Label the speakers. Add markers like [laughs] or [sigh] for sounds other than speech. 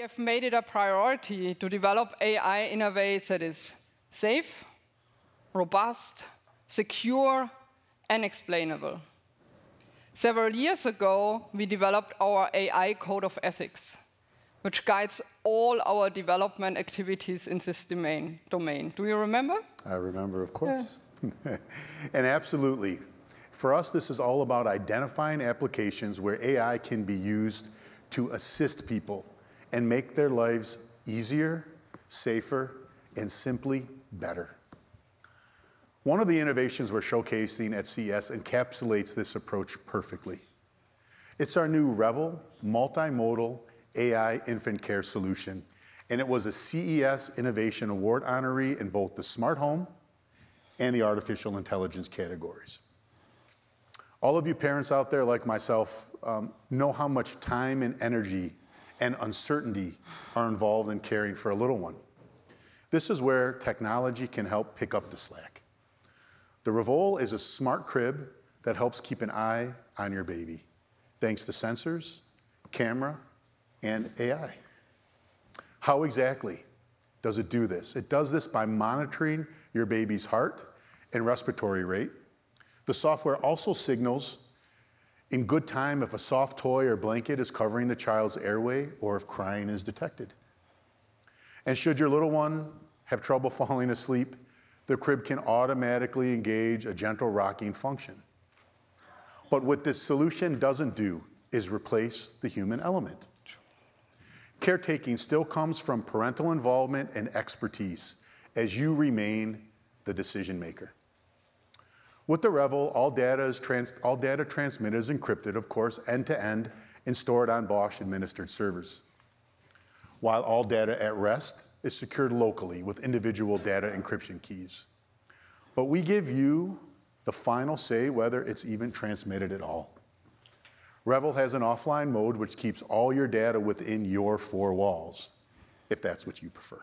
Speaker 1: We have made it a priority to develop AI in a way that is safe, robust, secure, and explainable. Several years ago, we developed our AI code of ethics, which guides all our development activities in this domain. domain. Do you remember?
Speaker 2: I remember, of course. Yeah. [laughs] and absolutely. For us, this is all about identifying applications where AI can be used to assist people and make their lives easier, safer, and simply better. One of the innovations we're showcasing at CES encapsulates this approach perfectly. It's our new Revol multimodal AI infant care solution, and it was a CES Innovation Award honoree in both the smart home and the artificial intelligence categories. All of you parents out there, like myself, um, know how much time and energy and uncertainty are involved in caring for a little one. This is where technology can help pick up the slack. The Revol is a smart crib that helps keep an eye on your baby, thanks to sensors, camera, and AI. How exactly does it do this? It does this by monitoring your baby's heart and respiratory rate. The software also signals in good time if a soft toy or blanket is covering the child's airway or if crying is detected. And should your little one have trouble [laughs] falling asleep, the crib can automatically engage a gentle rocking function. But what this solution doesn't do is replace the human element. Caretaking still comes from parental involvement and expertise as you remain the decision maker. With the Revol, all data, is trans all data transmitted is encrypted, of course, end to end, and stored on Bosch administered servers. While all data at rest is secured locally with individual data encryption keys. But we give you the final say whether it's even transmitted at all. Revol has an offline mode which keeps all your data within your four walls, if that's what you prefer.